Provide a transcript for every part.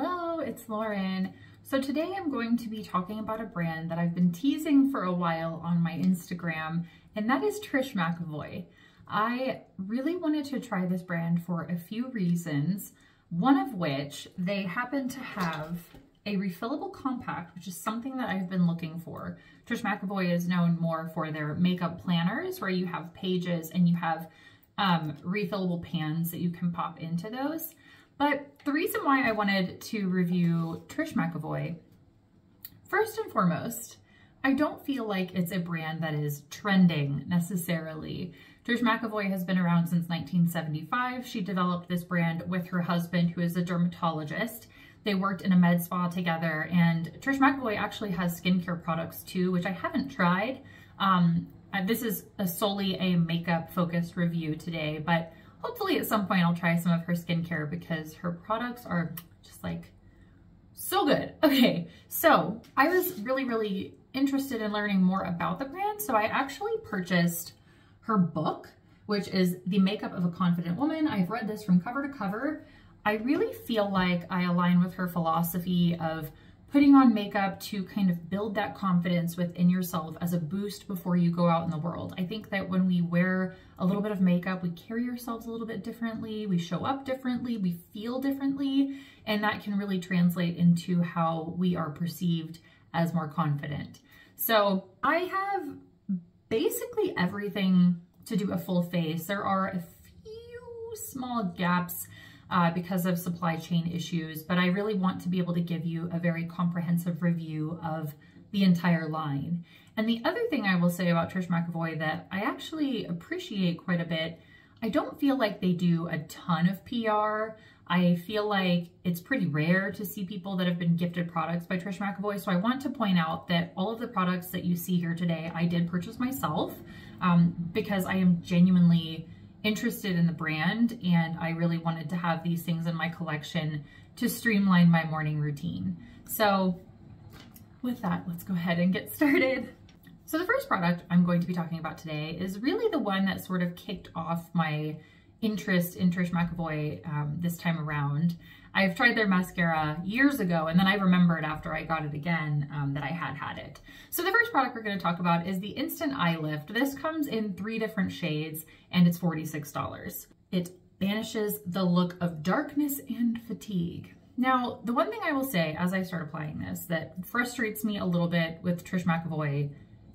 Hello, it's Lauren. So today I'm going to be talking about a brand that I've been teasing for a while on my Instagram, and that is Trish McEvoy. I really wanted to try this brand for a few reasons, one of which they happen to have a refillable compact, which is something that I've been looking for. Trish McEvoy is known more for their makeup planners where you have pages and you have um, refillable pans that you can pop into those. But the reason why I wanted to review Trish McEvoy, first and foremost, I don't feel like it's a brand that is trending necessarily. Trish McEvoy has been around since 1975. She developed this brand with her husband, who is a dermatologist. They worked in a med spa together, and Trish McEvoy actually has skincare products too, which I haven't tried. Um, this is a solely a makeup focused review today, but hopefully at some point I'll try some of her skincare because her products are just like so good. Okay, so I was really, really interested in learning more about the brand. So I actually purchased her book, which is The Makeup of a Confident Woman. I've read this from cover to cover. I really feel like I align with her philosophy of putting on makeup to kind of build that confidence within yourself as a boost before you go out in the world. I think that when we wear a little bit of makeup, we carry ourselves a little bit differently, we show up differently, we feel differently, and that can really translate into how we are perceived as more confident. So I have basically everything to do a full face. There are a few small gaps uh, because of supply chain issues, but I really want to be able to give you a very comprehensive review of the entire line. And the other thing I will say about Trish McEvoy that I actually appreciate quite a bit, I don't feel like they do a ton of PR. I feel like it's pretty rare to see people that have been gifted products by Trish McEvoy. So I want to point out that all of the products that you see here today, I did purchase myself um, because I am genuinely interested in the brand and I really wanted to have these things in my collection to streamline my morning routine. So with that, let's go ahead and get started. So the first product I'm going to be talking about today is really the one that sort of kicked off my interest in Trish McEvoy um, this time around. I've tried their mascara years ago and then I remembered after I got it again um, that I had had it. So the first product we're going to talk about is the Instant Eye Lift. This comes in three different shades and it's $46. It banishes the look of darkness and fatigue. Now, the one thing I will say as I start applying this that frustrates me a little bit with Trish McEvoy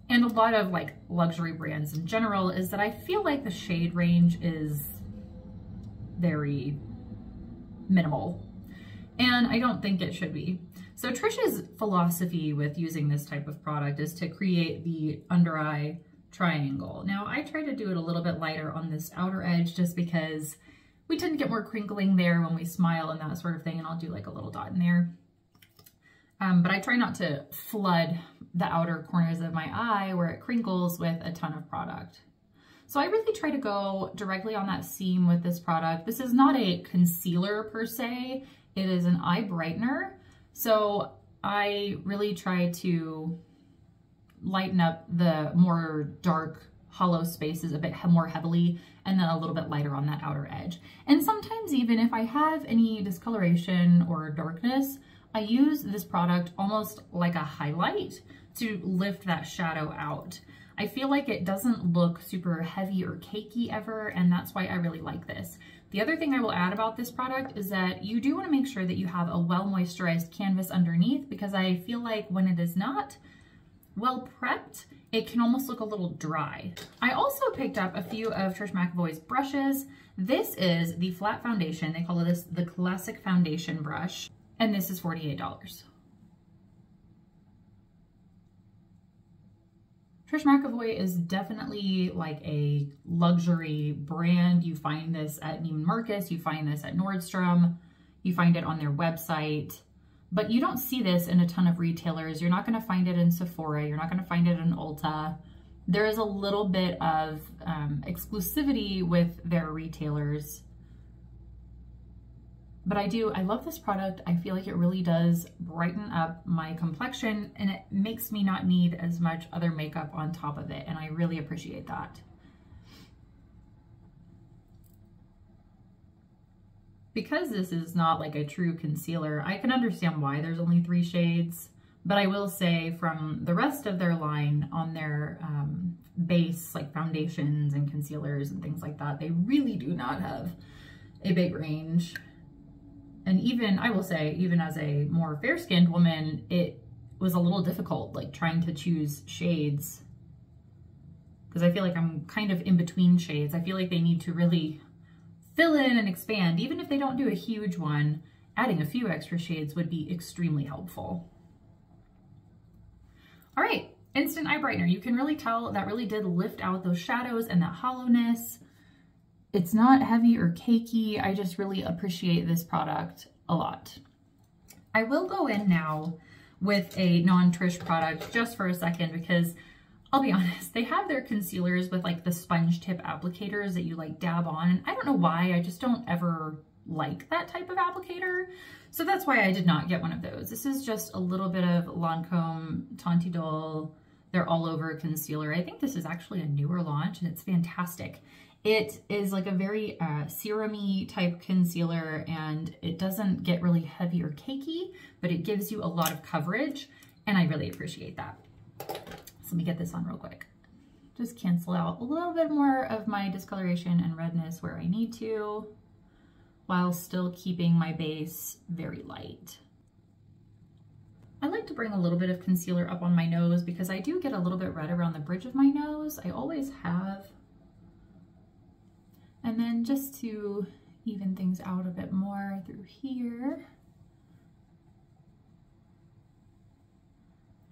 and a lot of like luxury brands in general is that I feel like the shade range is very minimal. And I don't think it should be. So Trisha's philosophy with using this type of product is to create the under eye triangle. Now I try to do it a little bit lighter on this outer edge just because we tend to get more crinkling there when we smile and that sort of thing. And I'll do like a little dot in there. Um, but I try not to flood the outer corners of my eye where it crinkles with a ton of product. So I really try to go directly on that seam with this product. This is not a concealer per se. It is an eye brightener. So I really try to lighten up the more dark hollow spaces a bit more heavily and then a little bit lighter on that outer edge. And sometimes even if I have any discoloration or darkness, I use this product almost like a highlight to lift that shadow out. I feel like it doesn't look super heavy or cakey ever, and that's why I really like this. The other thing I will add about this product is that you do want to make sure that you have a well moisturized canvas underneath because I feel like when it is not well prepped, it can almost look a little dry. I also picked up a few of Trish McEvoy's brushes. This is the flat foundation. They call this the classic foundation brush, and this is $48. Trish McEvoy is definitely like a luxury brand. You find this at Neiman Marcus, you find this at Nordstrom, you find it on their website, but you don't see this in a ton of retailers. You're not gonna find it in Sephora, you're not gonna find it in Ulta. There is a little bit of um, exclusivity with their retailers but I do, I love this product. I feel like it really does brighten up my complexion and it makes me not need as much other makeup on top of it. And I really appreciate that. because this is not like a true concealer, I can understand why there's only three shades. But I will say from the rest of their line on their um, base, like foundations and concealers and things like that, they really do not have a big range. And even, I will say, even as a more fair-skinned woman, it was a little difficult, like trying to choose shades because I feel like I'm kind of in between shades. I feel like they need to really fill in and expand. Even if they don't do a huge one, adding a few extra shades would be extremely helpful. All right, Instant Eye Brightener. You can really tell that really did lift out those shadows and that hollowness. It's not heavy or cakey. I just really appreciate this product a lot. I will go in now with a non-Trish product just for a second because I'll be honest, they have their concealers with like the sponge tip applicators that you like dab on. And I don't know why, I just don't ever like that type of applicator. So that's why I did not get one of those. This is just a little bit of Lancome Teint Idole. They're all over concealer. I think this is actually a newer launch and it's fantastic. It is like a very uh, serum-y type concealer and it doesn't get really heavy or cakey, but it gives you a lot of coverage and I really appreciate that So let me get this on real quick. Just cancel out a little bit more of my discoloration and redness where I need to, while still keeping my base very light. I like to bring a little bit of concealer up on my nose because I do get a little bit red around the bridge of my nose. I always have. And then just to even things out a bit more through here.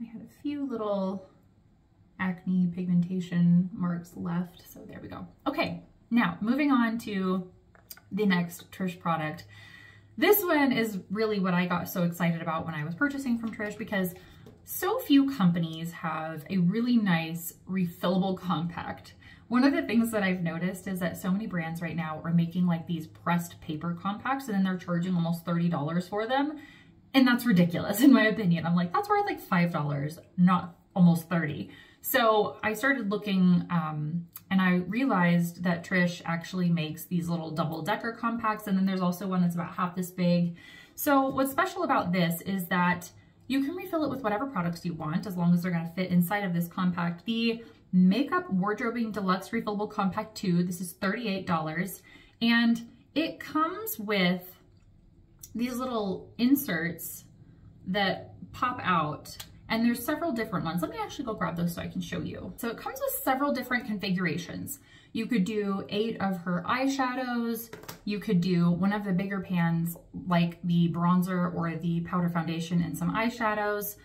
I had a few little acne pigmentation marks left. So there we go. Okay, now moving on to the next Trish product. This one is really what I got so excited about when I was purchasing from Trish because so few companies have a really nice refillable compact. One of the things that I've noticed is that so many brands right now are making like these pressed paper compacts and then they're charging almost $30 for them. And that's ridiculous in my opinion. I'm like, that's worth like $5, not almost 30. So I started looking um, and I realized that Trish actually makes these little double decker compacts and then there's also one that's about half this big. So what's special about this is that you can refill it with whatever products you want as long as they're gonna fit inside of this compact. The Makeup Wardrobing Deluxe Refillable Compact 2, this is $38 and it comes with these little inserts that pop out and there's several different ones. Let me actually go grab those so I can show you. So it comes with several different configurations. You could do eight of her eyeshadows. You could do one of the bigger pans like the bronzer or the powder foundation and some eyeshadows.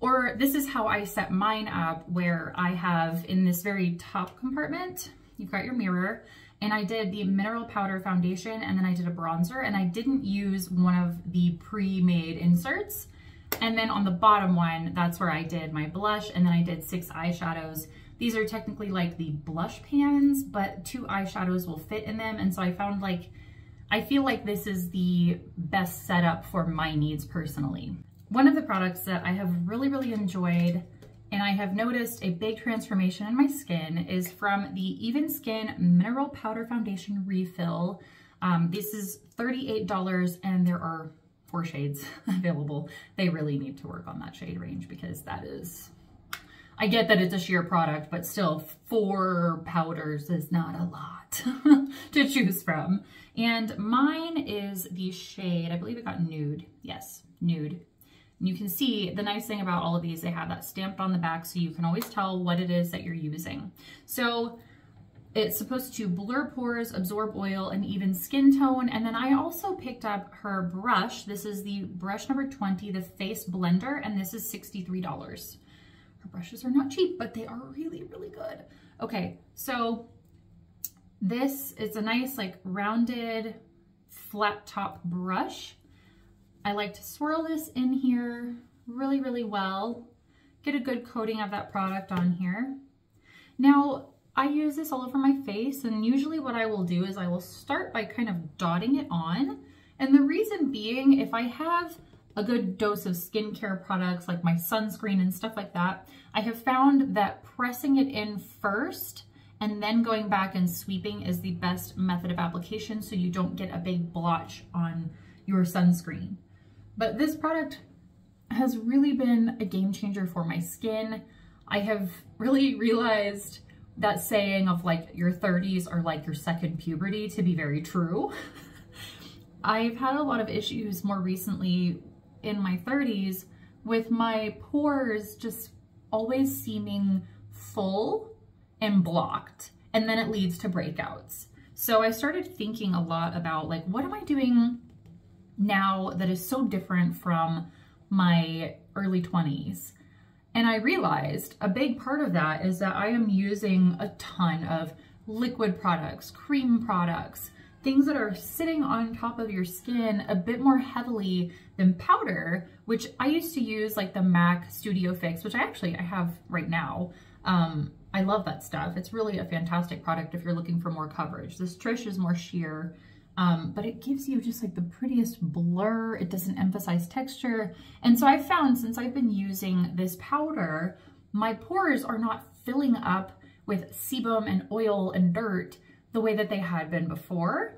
Or this is how I set mine up where I have in this very top compartment, you've got your mirror, and I did the mineral powder foundation and then I did a bronzer and I didn't use one of the pre-made inserts. And then on the bottom one, that's where I did my blush and then I did six eyeshadows. These are technically like the blush pans, but two eyeshadows will fit in them. And so I found like, I feel like this is the best setup for my needs personally. One of the products that I have really, really enjoyed and I have noticed a big transformation in my skin is from the Even Skin Mineral Powder Foundation Refill. Um, this is $38 and there are four shades available. They really need to work on that shade range because that is, I get that it's a sheer product, but still four powders is not a lot to choose from. And mine is the shade, I believe it got nude. Yes, nude. And you can see the nice thing about all of these, they have that stamped on the back so you can always tell what it is that you're using. So it's supposed to blur pores, absorb oil, and even skin tone. And then I also picked up her brush. This is the brush number 20, the Face Blender, and this is $63. Her brushes are not cheap, but they are really, really good. Okay, so this is a nice like rounded flat top brush. I like to swirl this in here really, really well. Get a good coating of that product on here. Now, I use this all over my face and usually what I will do is I will start by kind of dotting it on. And the reason being, if I have a good dose of skincare products like my sunscreen and stuff like that, I have found that pressing it in first and then going back and sweeping is the best method of application so you don't get a big blotch on your sunscreen. But this product has really been a game changer for my skin. I have really realized that saying of like your 30s are like your second puberty to be very true. I've had a lot of issues more recently in my 30s with my pores just always seeming full and blocked and then it leads to breakouts. So I started thinking a lot about like, what am I doing now that is so different from my early 20s? And I realized a big part of that is that I am using a ton of liquid products, cream products, things that are sitting on top of your skin a bit more heavily than powder, which I used to use like the MAC Studio Fix, which I actually I have right now. Um, I love that stuff. It's really a fantastic product if you're looking for more coverage. This Trish is more sheer, um, but it gives you just like the prettiest blur. It doesn't emphasize texture. And so I've found since I've been using this powder, my pores are not filling up with sebum and oil and dirt the way that they had been before.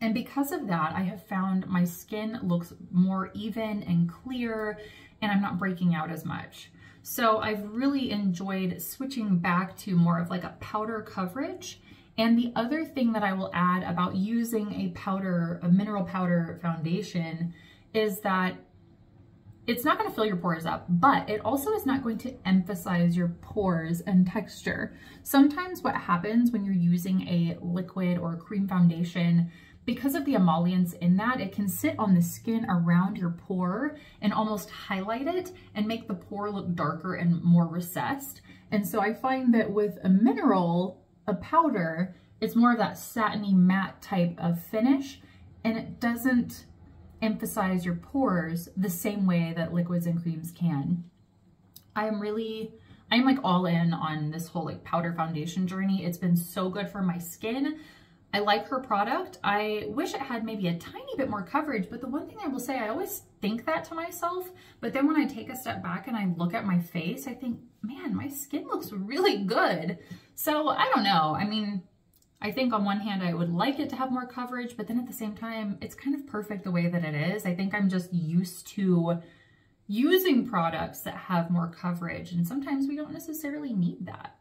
And because of that, I have found my skin looks more even and clear and I'm not breaking out as much. So I've really enjoyed switching back to more of like a powder coverage. And the other thing that I will add about using a powder, a mineral powder foundation is that it's not going to fill your pores up, but it also is not going to emphasize your pores and texture. Sometimes what happens when you're using a liquid or a cream foundation because of the emollients in that, it can sit on the skin around your pore and almost highlight it and make the pore look darker and more recessed. And so I find that with a mineral, a powder, it's more of that satiny matte type of finish and it doesn't emphasize your pores the same way that liquids and creams can. I'm really, I'm like all in on this whole like powder foundation journey. It's been so good for my skin. I like her product. I wish it had maybe a tiny bit more coverage, but the one thing I will say, I always think that to myself, but then when I take a step back and I look at my face, I think, man, my skin looks really good. So I don't know. I mean, I think on one hand, I would like it to have more coverage, but then at the same time, it's kind of perfect the way that it is. I think I'm just used to using products that have more coverage, and sometimes we don't necessarily need that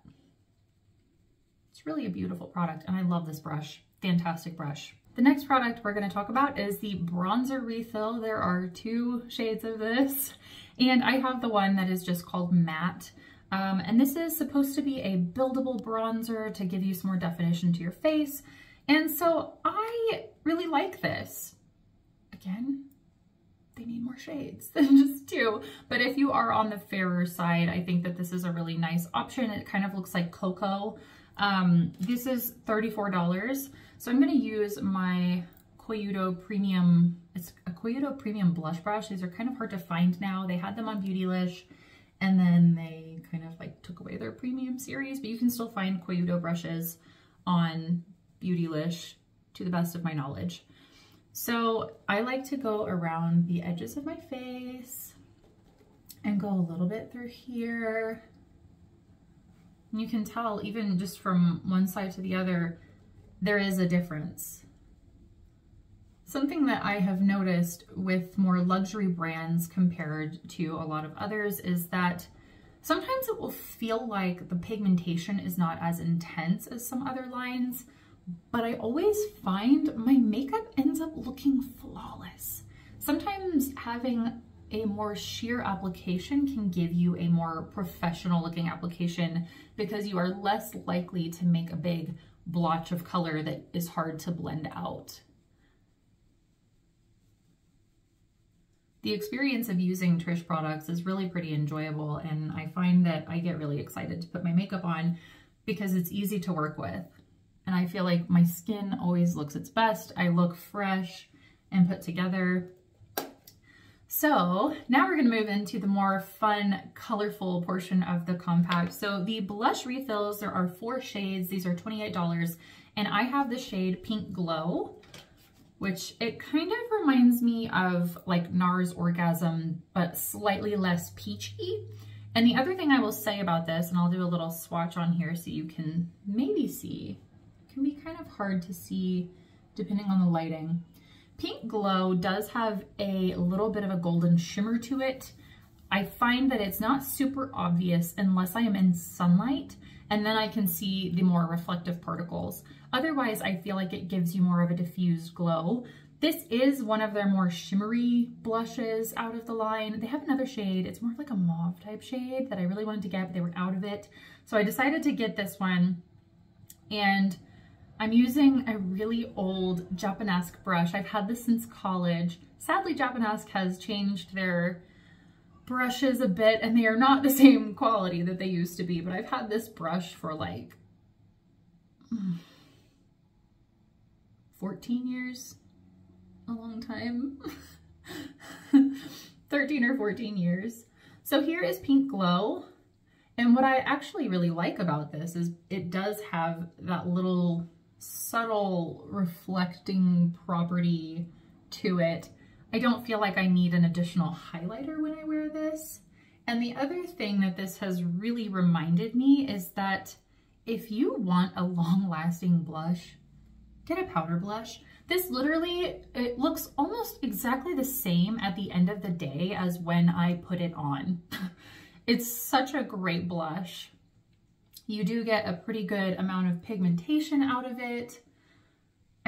It's really a beautiful product and I love this brush. Fantastic brush. The next product we're going to talk about is the bronzer refill. There are two shades of this and I have the one that is just called matte. Um, and this is supposed to be a buildable bronzer to give you some more definition to your face. And so I really like this. Again, they need more shades than just two. But if you are on the fairer side, I think that this is a really nice option. It kind of looks like cocoa. Um, this is $34. So I'm going to use my Koyudo Premium, it's a Koyudo Premium Blush Brush. These are kind of hard to find now. They had them on Beautylish and then they kind of like took away their premium series, but you can still find Koyudo brushes on Beautylish to the best of my knowledge. So I like to go around the edges of my face and go a little bit through here you can tell even just from one side to the other, there is a difference. Something that I have noticed with more luxury brands compared to a lot of others is that sometimes it will feel like the pigmentation is not as intense as some other lines, but I always find my makeup ends up looking flawless. Sometimes having a more sheer application can give you a more professional looking application because you are less likely to make a big blotch of color that is hard to blend out. The experience of using Trish products is really pretty enjoyable and I find that I get really excited to put my makeup on because it's easy to work with. And I feel like my skin always looks its best. I look fresh and put together so now we're gonna move into the more fun, colorful portion of the compact. So the blush refills, there are four shades. These are $28. And I have the shade Pink Glow, which it kind of reminds me of like NARS Orgasm, but slightly less peachy. And the other thing I will say about this, and I'll do a little swatch on here so you can maybe see, it can be kind of hard to see depending on the lighting. Pink Glow does have a little bit of a golden shimmer to it. I find that it's not super obvious unless I am in sunlight and then I can see the more reflective particles. Otherwise, I feel like it gives you more of a diffused glow. This is one of their more shimmery blushes out of the line. They have another shade. It's more like a mauve type shade that I really wanted to get, but they were out of it. So I decided to get this one. And I'm using a really old Japanesque brush. I've had this since college. Sadly, Japanesque has changed their brushes a bit and they are not the same quality that they used to be, but I've had this brush for like 14 years, a long time, 13 or 14 years. So here is Pink Glow. And what I actually really like about this is it does have that little subtle reflecting property to it. I don't feel like I need an additional highlighter when I wear this. And the other thing that this has really reminded me is that if you want a long lasting blush, get a powder blush. This literally, it looks almost exactly the same at the end of the day as when I put it on. it's such a great blush. You do get a pretty good amount of pigmentation out of it.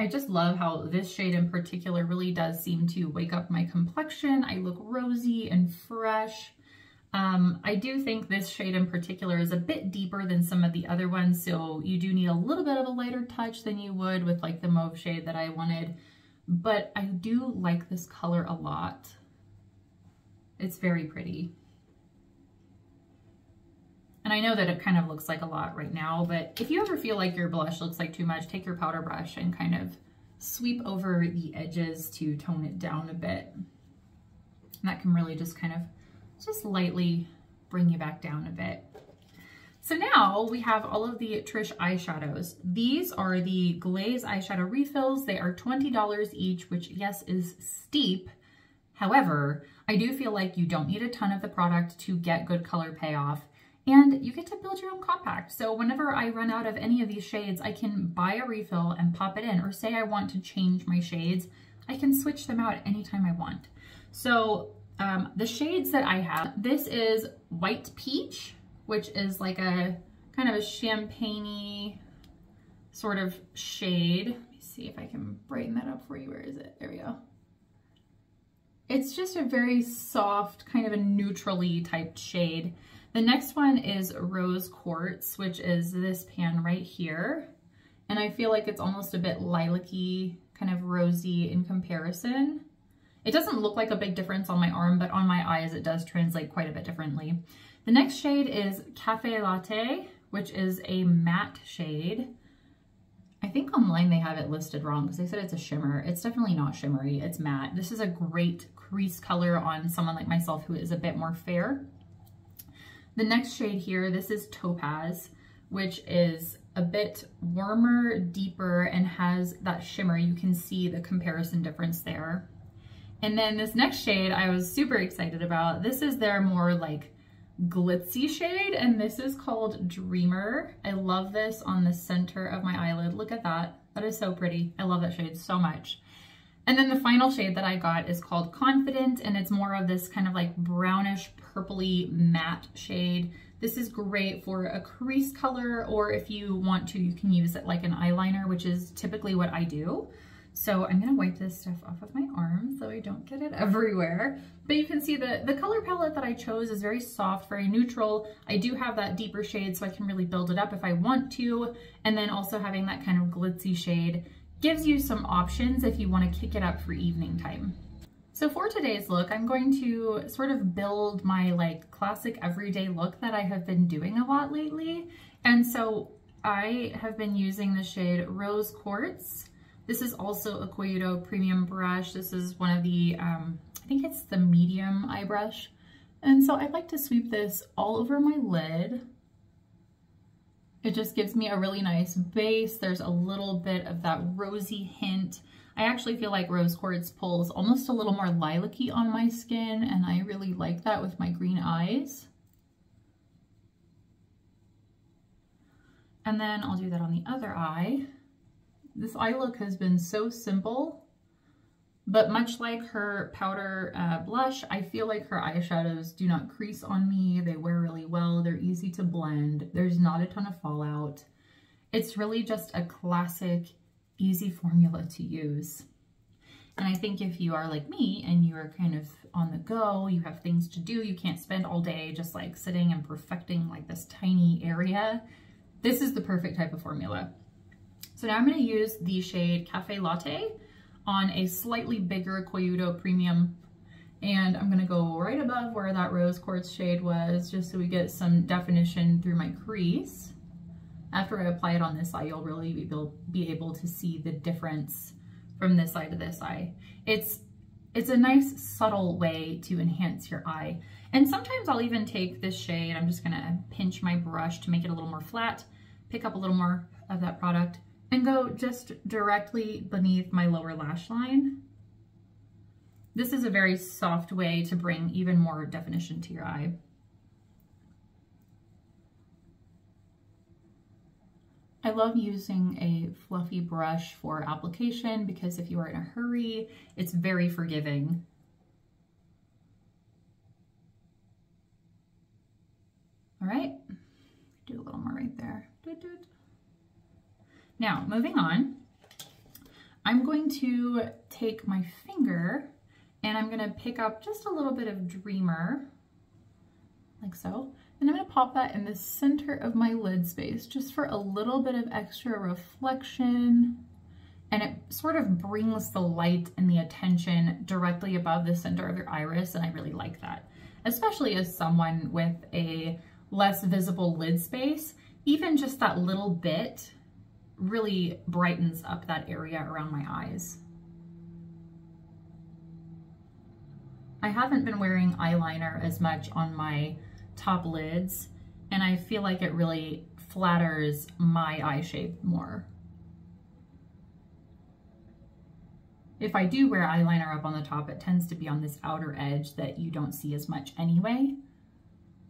I just love how this shade in particular really does seem to wake up my complexion. I look rosy and fresh. Um, I do think this shade in particular is a bit deeper than some of the other ones, so you do need a little bit of a lighter touch than you would with like the mauve shade that I wanted, but I do like this color a lot. It's very pretty. And I know that it kind of looks like a lot right now, but if you ever feel like your blush looks like too much, take your powder brush and kind of sweep over the edges to tone it down a bit. And that can really just kind of just lightly bring you back down a bit. So now we have all of the Trish eyeshadows. These are the Glaze eyeshadow refills. They are $20 each, which yes is steep. However, I do feel like you don't need a ton of the product to get good color payoff and you get to build your own compact. So whenever I run out of any of these shades, I can buy a refill and pop it in, or say I want to change my shades, I can switch them out anytime I want. So um, the shades that I have, this is White Peach, which is like a kind of a champagne sort of shade. Let me see if I can brighten that up for you. Where is it? There we go. It's just a very soft, kind of a neutrally typed shade. The next one is Rose Quartz, which is this pan right here. And I feel like it's almost a bit lilac-y, kind of rosy in comparison. It doesn't look like a big difference on my arm, but on my eyes it does translate quite a bit differently. The next shade is Cafe Latte, which is a matte shade. I think online they have it listed wrong because they said it's a shimmer. It's definitely not shimmery, it's matte. This is a great crease color on someone like myself who is a bit more fair. The next shade here, this is Topaz, which is a bit warmer, deeper, and has that shimmer. You can see the comparison difference there. And then this next shade I was super excited about. This is their more like glitzy shade, and this is called Dreamer. I love this on the center of my eyelid. Look at that. That is so pretty. I love that shade so much. And then the final shade that I got is called Confident, and it's more of this kind of like brownish purpley matte shade. This is great for a crease color, or if you want to, you can use it like an eyeliner, which is typically what I do. So I'm gonna wipe this stuff off of my arm so I don't get it everywhere. But you can see the, the color palette that I chose is very soft, very neutral. I do have that deeper shade so I can really build it up if I want to. And then also having that kind of glitzy shade gives you some options if you want to kick it up for evening time. So for today's look, I'm going to sort of build my like classic everyday look that I have been doing a lot lately. And so I have been using the shade Rose Quartz. This is also a Koyudo premium brush. This is one of the, um, I think it's the medium eye brush. And so I'd like to sweep this all over my lid it just gives me a really nice base. There's a little bit of that rosy hint. I actually feel like rose quartz pulls almost a little more lilac-y on my skin, and I really like that with my green eyes. And then I'll do that on the other eye. This eye look has been so simple but much like her powder uh, blush, I feel like her eyeshadows do not crease on me. They wear really well. They're easy to blend. There's not a ton of fallout. It's really just a classic, easy formula to use. And I think if you are like me and you are kind of on the go, you have things to do, you can't spend all day just like sitting and perfecting like this tiny area, this is the perfect type of formula. So now I'm gonna use the shade Cafe Latte on a slightly bigger Koyudo Premium and I'm gonna go right above where that rose quartz shade was just so we get some definition through my crease. After I apply it on this eye, you'll really be able, be able to see the difference from this eye to this eye. It's, it's a nice subtle way to enhance your eye. And sometimes I'll even take this shade, I'm just gonna pinch my brush to make it a little more flat, pick up a little more of that product, and go just directly beneath my lower lash line. This is a very soft way to bring even more definition to your eye. I love using a fluffy brush for application because if you are in a hurry, it's very forgiving. All right, do a little more right there. Now, moving on, I'm going to take my finger and I'm gonna pick up just a little bit of Dreamer, like so, and I'm gonna pop that in the center of my lid space just for a little bit of extra reflection. And it sort of brings the light and the attention directly above the center of your iris. And I really like that, especially as someone with a less visible lid space, even just that little bit really brightens up that area around my eyes. I haven't been wearing eyeliner as much on my top lids and I feel like it really flatters my eye shape more. If I do wear eyeliner up on the top, it tends to be on this outer edge that you don't see as much anyway.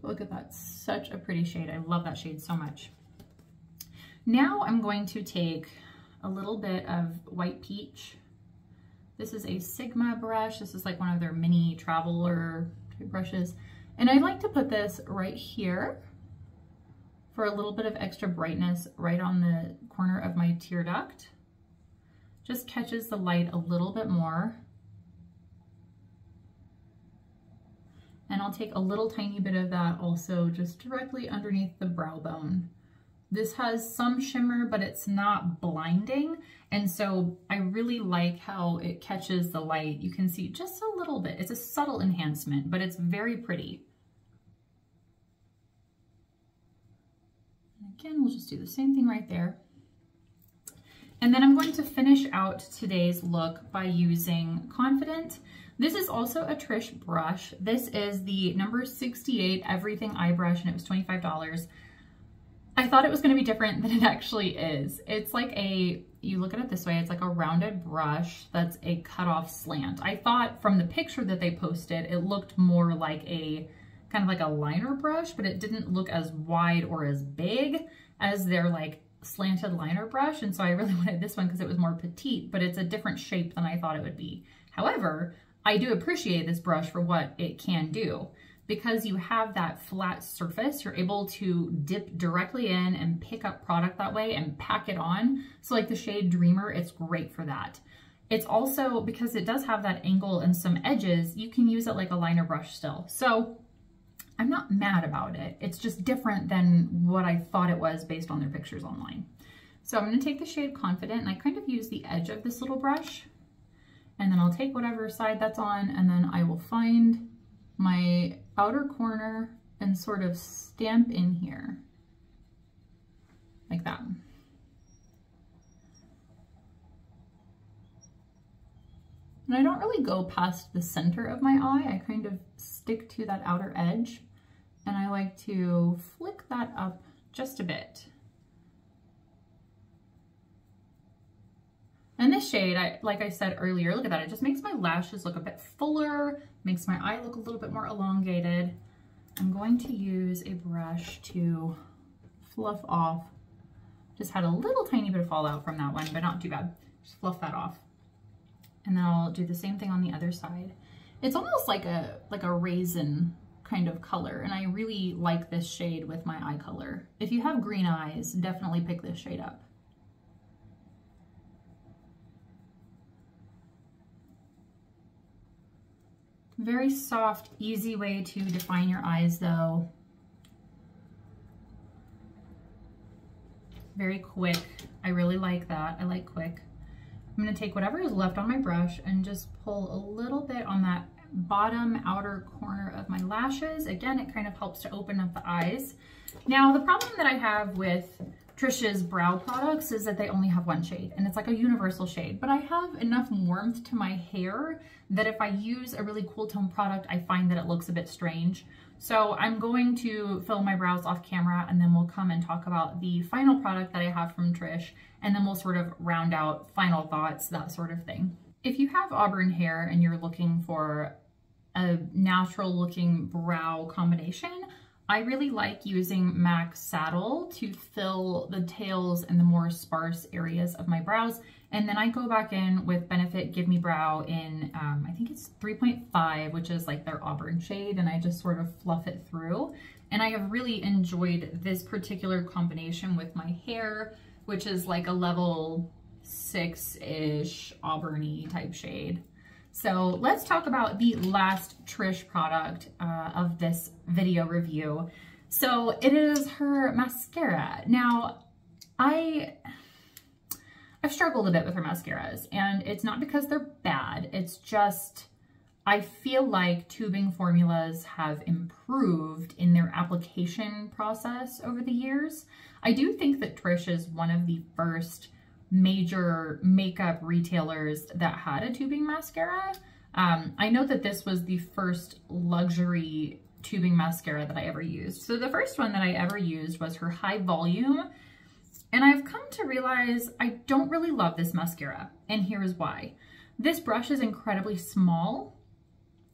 Look at that, such a pretty shade. I love that shade so much. Now I'm going to take a little bit of white peach. This is a Sigma brush. This is like one of their mini traveler brushes. And I like to put this right here for a little bit of extra brightness right on the corner of my tear duct. Just catches the light a little bit more. And I'll take a little tiny bit of that also just directly underneath the brow bone. This has some shimmer, but it's not blinding. And so I really like how it catches the light. You can see just a little bit. It's a subtle enhancement, but it's very pretty. And again, we'll just do the same thing right there. And then I'm going to finish out today's look by using Confident. This is also a Trish brush. This is the number 68 Everything Eye Brush, and it was $25. I thought it was going to be different than it actually is. It's like a, you look at it this way, it's like a rounded brush that's a cut off slant. I thought from the picture that they posted, it looked more like a, kind of like a liner brush, but it didn't look as wide or as big as their like slanted liner brush. And so I really wanted this one because it was more petite, but it's a different shape than I thought it would be. However, I do appreciate this brush for what it can do because you have that flat surface, you're able to dip directly in and pick up product that way and pack it on. So like the shade Dreamer, it's great for that. It's also, because it does have that angle and some edges, you can use it like a liner brush still. So I'm not mad about it. It's just different than what I thought it was based on their pictures online. So I'm gonna take the shade Confident and I kind of use the edge of this little brush and then I'll take whatever side that's on and then I will find my outer corner and sort of stamp in here like that. And I don't really go past the center of my eye. I kind of stick to that outer edge and I like to flick that up just a bit. And this shade, I, like I said earlier, look at that. It just makes my lashes look a bit fuller, makes my eye look a little bit more elongated. I'm going to use a brush to fluff off Just had a little tiny bit of fallout from that one, but not too bad. Just fluff that off. And then I'll do the same thing on the other side. It's almost like a like a raisin kind of color, and I really like this shade with my eye color. If you have green eyes, definitely pick this shade up. Very soft, easy way to define your eyes though. Very quick. I really like that. I like quick. I'm gonna take whatever is left on my brush and just pull a little bit on that bottom outer corner of my lashes. Again, it kind of helps to open up the eyes. Now, the problem that I have with Trish's brow products is that they only have one shade and it's like a universal shade, but I have enough warmth to my hair that if I use a really cool tone product, I find that it looks a bit strange. So I'm going to fill my brows off camera and then we'll come and talk about the final product that I have from Trish and then we'll sort of round out final thoughts, that sort of thing. If you have auburn hair and you're looking for a natural looking brow combination, I really like using MAC Saddle to fill the tails and the more sparse areas of my brows. And then I go back in with Benefit Gimme Brow in, um, I think it's 3.5, which is like their auburn shade, and I just sort of fluff it through. And I have really enjoyed this particular combination with my hair, which is like a level six-ish auburny type shade. So let's talk about the last Trish product uh, of this video review. So it is her mascara. Now, I, I've struggled a bit with her mascaras and it's not because they're bad. It's just, I feel like tubing formulas have improved in their application process over the years. I do think that Trish is one of the first major makeup retailers that had a tubing mascara. Um, I know that this was the first luxury tubing mascara that I ever used. So the first one that I ever used was her High Volume. And I've come to realize I don't really love this mascara. And here's why. This brush is incredibly small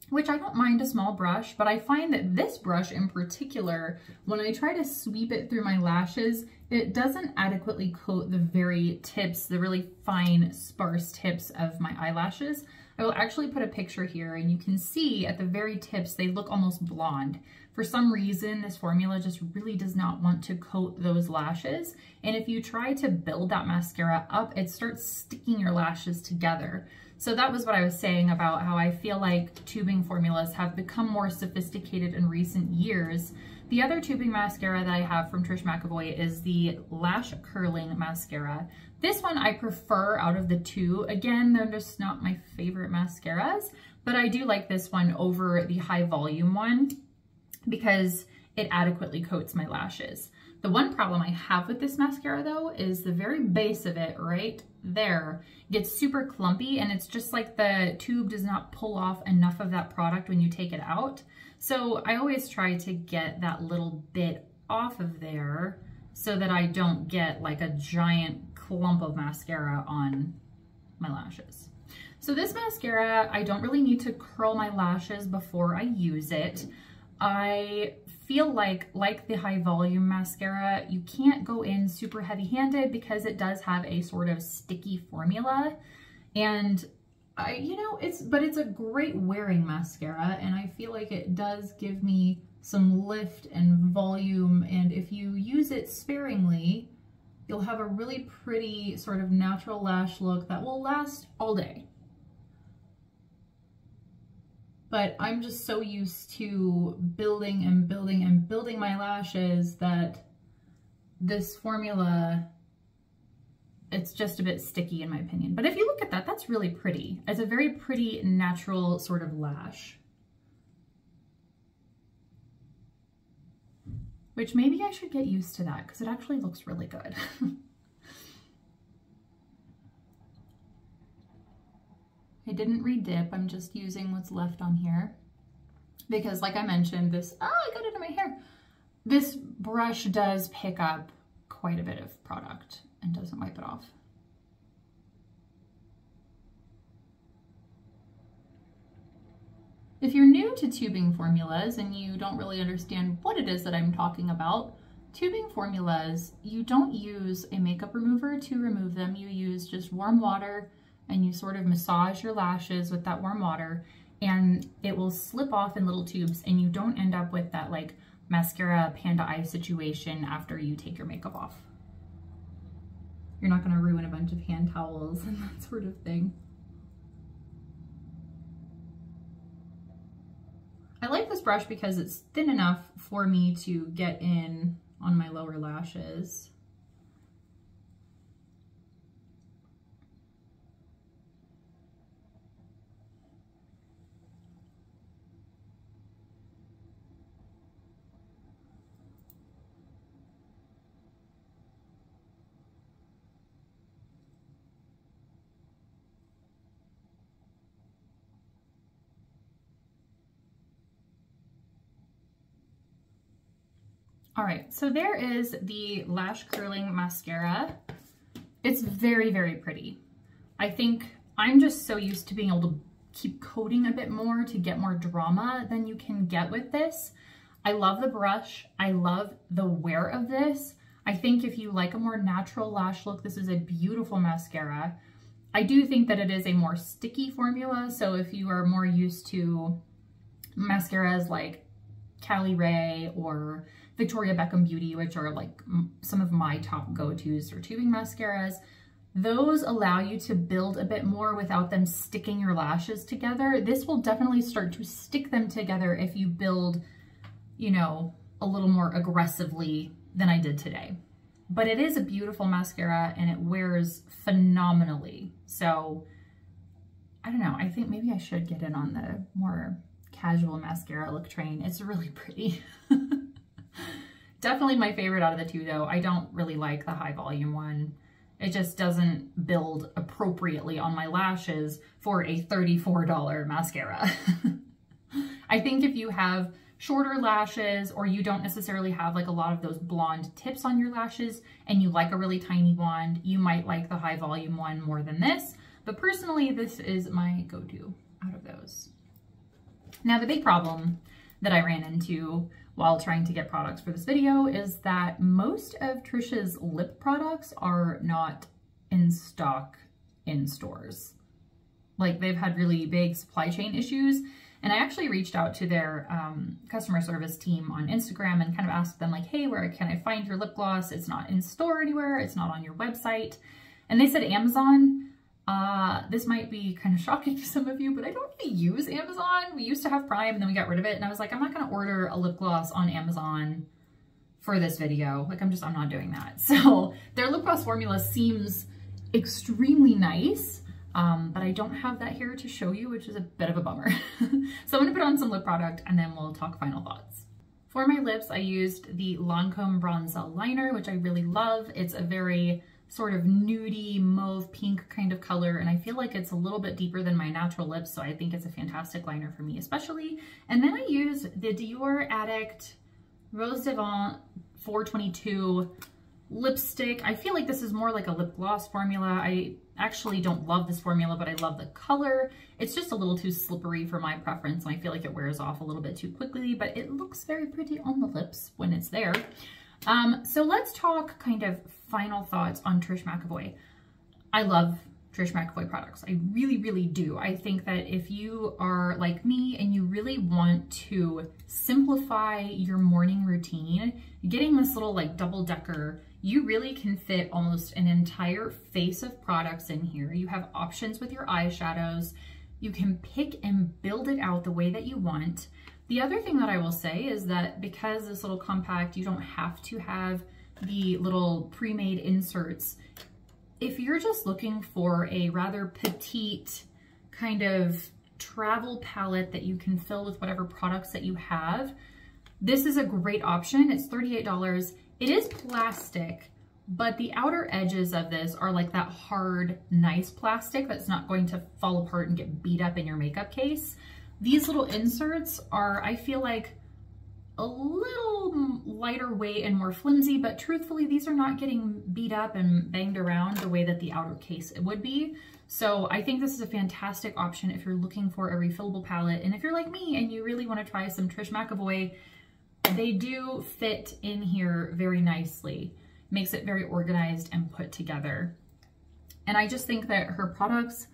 which I don't mind a small brush, but I find that this brush in particular, when I try to sweep it through my lashes, it doesn't adequately coat the very tips, the really fine, sparse tips of my eyelashes. I will actually put a picture here and you can see at the very tips, they look almost blonde. For some reason, this formula just really does not want to coat those lashes. And if you try to build that mascara up, it starts sticking your lashes together. So that was what I was saying about how I feel like tubing formulas have become more sophisticated in recent years. The other tubing mascara that I have from Trish McEvoy is the Lash Curling Mascara. This one I prefer out of the two. Again, they're just not my favorite mascaras, but I do like this one over the high volume one because it adequately coats my lashes. The one problem I have with this mascara though is the very base of it right there gets super clumpy and it's just like the tube does not pull off enough of that product when you take it out. So I always try to get that little bit off of there so that I don't get like a giant clump of mascara on my lashes. So this mascara, I don't really need to curl my lashes before I use it. I feel like, like the high volume mascara, you can't go in super heavy handed because it does have a sort of sticky formula. And I, you know, it's, but it's a great wearing mascara and I feel like it does give me some lift and volume. And if you use it sparingly, you'll have a really pretty sort of natural lash look that will last all day but I'm just so used to building and building and building my lashes that this formula, it's just a bit sticky in my opinion. But if you look at that, that's really pretty. It's a very pretty natural sort of lash. Which maybe I should get used to that because it actually looks really good. I didn't redip, I'm just using what's left on here. Because like I mentioned, this, oh, I got it in my hair. This brush does pick up quite a bit of product and doesn't wipe it off. If you're new to tubing formulas and you don't really understand what it is that I'm talking about, tubing formulas, you don't use a makeup remover to remove them. You use just warm water and you sort of massage your lashes with that warm water and it will slip off in little tubes and you don't end up with that like mascara panda eye situation after you take your makeup off. You're not gonna ruin a bunch of hand towels and that sort of thing. I like this brush because it's thin enough for me to get in on my lower lashes. All right, so there is the Lash Curling Mascara. It's very, very pretty. I think I'm just so used to being able to keep coating a bit more to get more drama than you can get with this. I love the brush. I love the wear of this. I think if you like a more natural lash look, this is a beautiful mascara. I do think that it is a more sticky formula. So if you are more used to mascaras like Cali Ray or Victoria Beckham Beauty, which are like some of my top go-tos for tubing mascaras. Those allow you to build a bit more without them sticking your lashes together. This will definitely start to stick them together if you build, you know, a little more aggressively than I did today. But it is a beautiful mascara and it wears phenomenally. So I don't know, I think maybe I should get in on the more casual mascara look train. It's really pretty. Definitely my favorite out of the two though. I don't really like the high volume one. It just doesn't build appropriately on my lashes for a $34 mascara. I think if you have shorter lashes or you don't necessarily have like a lot of those blonde tips on your lashes and you like a really tiny wand, you might like the high volume one more than this. But personally, this is my go-to out of those. Now the big problem that I ran into while trying to get products for this video is that most of Trish's lip products are not in stock in stores. Like they've had really big supply chain issues. And I actually reached out to their um, customer service team on Instagram and kind of asked them like, hey, where can I find your lip gloss? It's not in store anywhere. It's not on your website. And they said Amazon. Uh, this might be kind of shocking to some of you, but I don't really use Amazon. We used to have Prime and then we got rid of it. And I was like, I'm not going to order a lip gloss on Amazon for this video. Like I'm just, I'm not doing that. So their lip gloss formula seems extremely nice, um, but I don't have that here to show you, which is a bit of a bummer. so I'm gonna put on some lip product and then we'll talk final thoughts. For my lips, I used the Lancome Bronzelle Liner, which I really love. It's a very sort of nudie mauve pink kind of color and I feel like it's a little bit deeper than my natural lips so I think it's a fantastic liner for me especially. And then I use the Dior Addict Rose Vibrante 422 lipstick. I feel like this is more like a lip gloss formula. I actually don't love this formula, but I love the color. It's just a little too slippery for my preference, and I feel like it wears off a little bit too quickly, but it looks very pretty on the lips when it's there. Um, so let's talk kind of final thoughts on Trish McEvoy. I love Trish McEvoy products. I really, really do. I think that if you are like me and you really want to simplify your morning routine, getting this little like double decker, you really can fit almost an entire face of products in here. You have options with your eyeshadows. You can pick and build it out the way that you want. The other thing that I will say is that because this little compact, you don't have to have the little pre-made inserts. If you're just looking for a rather petite kind of travel palette that you can fill with whatever products that you have, this is a great option. It's $38. It is plastic, but the outer edges of this are like that hard, nice plastic that's not going to fall apart and get beat up in your makeup case. These little inserts are, I feel like, a little lighter weight and more flimsy, but truthfully, these are not getting beat up and banged around the way that the outer case would be. So I think this is a fantastic option if you're looking for a refillable palette. And if you're like me and you really want to try some Trish McEvoy they do fit in here very nicely. Makes it very organized and put together. And I just think that her products,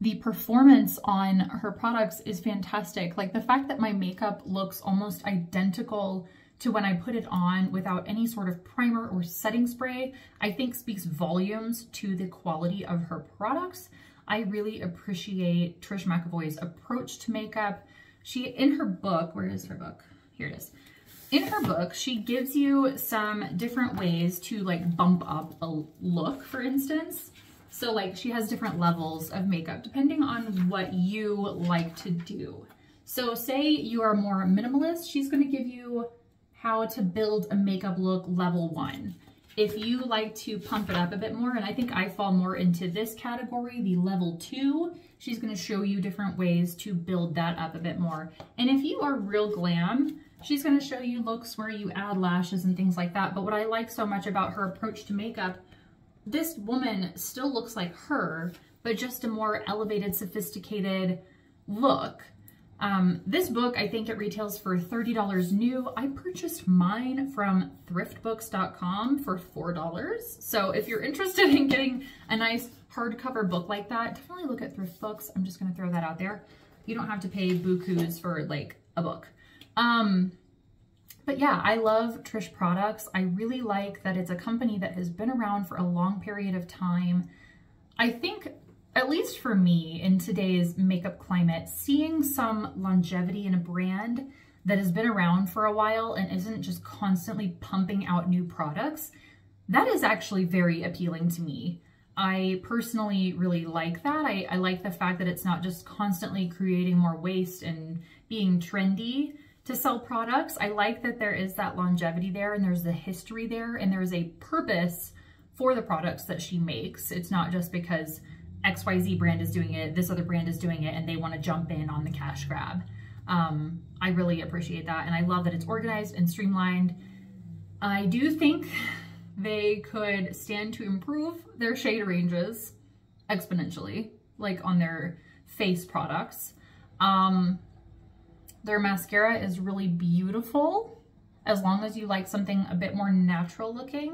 the performance on her products is fantastic. Like the fact that my makeup looks almost identical to when I put it on without any sort of primer or setting spray, I think speaks volumes to the quality of her products. I really appreciate Trish McEvoy's approach to makeup. She, in her book, where is her book? Here it is. In her book, she gives you some different ways to like bump up a look, for instance. So like she has different levels of makeup depending on what you like to do. So say you are more minimalist, she's gonna give you how to build a makeup look level one. If you like to pump it up a bit more, and I think I fall more into this category, the level two, she's gonna show you different ways to build that up a bit more. And if you are real glam, she's gonna show you looks where you add lashes and things like that. But what I like so much about her approach to makeup, this woman still looks like her, but just a more elevated, sophisticated look. Um, this book, I think it retails for $30 new. I purchased mine from thriftbooks.com for $4. So if you're interested in getting a nice hardcover book like that, definitely look at Thrift Books. I'm just going to throw that out there. You don't have to pay bukus for like a book. Um, but yeah, I love Trish products. I really like that it's a company that has been around for a long period of time. I think at least for me in today's makeup climate, seeing some longevity in a brand that has been around for a while and isn't just constantly pumping out new products, that is actually very appealing to me. I personally really like that. I, I like the fact that it's not just constantly creating more waste and being trendy to sell products. I like that there is that longevity there and there's the history there and there's a purpose for the products that she makes. It's not just because XYZ brand is doing it, this other brand is doing it, and they want to jump in on the cash grab. Um, I really appreciate that. And I love that it's organized and streamlined. I do think they could stand to improve their shade ranges exponentially, like on their face products. Um, their mascara is really beautiful as long as you like something a bit more natural looking.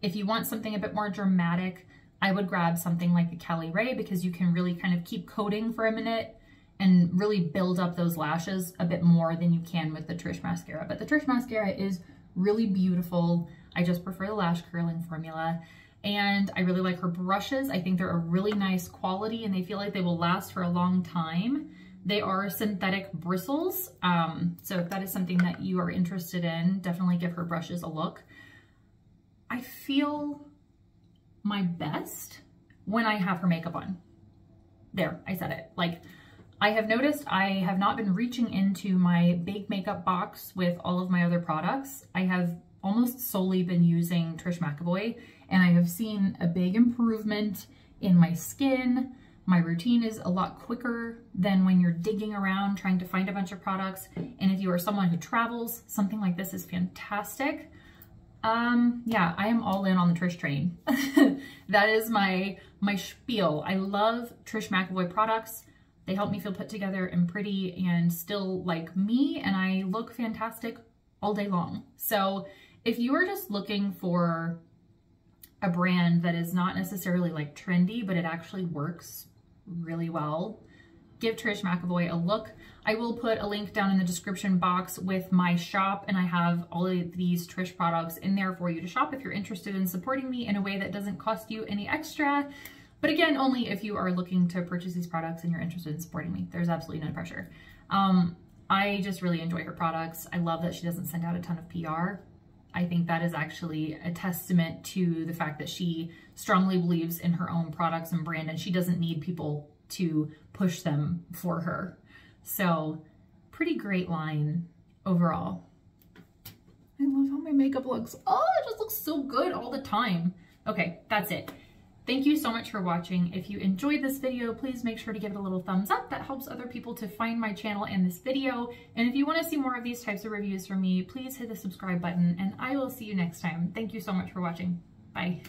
If you want something a bit more dramatic, I would grab something like the Cali Ray because you can really kind of keep coating for a minute and really build up those lashes a bit more than you can with the Trish mascara. But the Trish mascara is really beautiful. I just prefer the lash curling formula. And I really like her brushes. I think they're a really nice quality and they feel like they will last for a long time. They are synthetic bristles. Um, so if that is something that you are interested in, definitely give her brushes a look. I feel my best when I have her makeup on. There, I said it. Like, I have noticed I have not been reaching into my big makeup box with all of my other products. I have almost solely been using Trish McEvoy and I have seen a big improvement in my skin. My routine is a lot quicker than when you're digging around trying to find a bunch of products. And if you are someone who travels, something like this is fantastic. Um, yeah, I am all in on the Trish train. that is my, my spiel. I love Trish McEvoy products. They help me feel put together and pretty and still like me and I look fantastic all day long. So if you are just looking for a brand that is not necessarily like trendy, but it actually works really well, give Trish McEvoy a look. I will put a link down in the description box with my shop and I have all of these Trish products in there for you to shop if you're interested in supporting me in a way that doesn't cost you any extra. But again, only if you are looking to purchase these products and you're interested in supporting me. There's absolutely no pressure. Um, I just really enjoy her products. I love that she doesn't send out a ton of PR. I think that is actually a testament to the fact that she strongly believes in her own products and brand and she doesn't need people to push them for her. So pretty great line overall. I love how my makeup looks. Oh, it just looks so good all the time. Okay, that's it. Thank you so much for watching. If you enjoyed this video, please make sure to give it a little thumbs up. That helps other people to find my channel and this video. And if you want to see more of these types of reviews from me, please hit the subscribe button and I will see you next time. Thank you so much for watching. Bye.